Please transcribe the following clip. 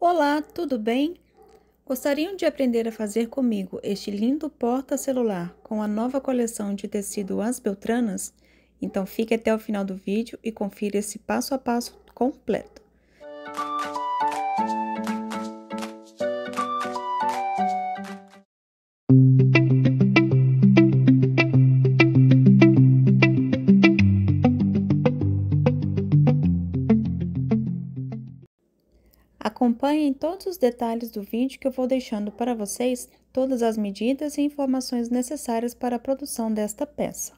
Olá, tudo bem? Gostariam de aprender a fazer comigo este lindo porta-celular com a nova coleção de tecido As Beltranas? Então fique até o final do vídeo e confira esse passo a passo completo. Acompanhem todos os detalhes do vídeo que eu vou deixando para vocês todas as medidas e informações necessárias para a produção desta peça.